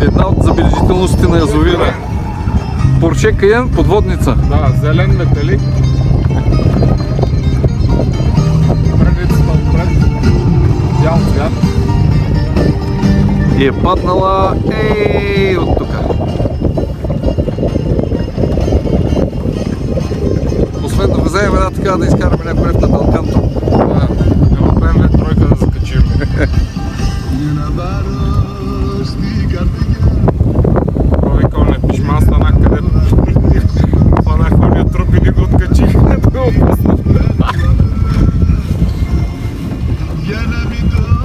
една от забележителностите на язовира. Порче Каен, подводница. Да, зелен металик. Предицата отпред, бял цвят. И е паднала ей от тук. Освен да вземем една така да изкараме някой лев на Балкан тук. Да, да направим тройка да закачим. Повикал не пишма, стана къде хванахме ми от трупи, не го откачих. Я намидам.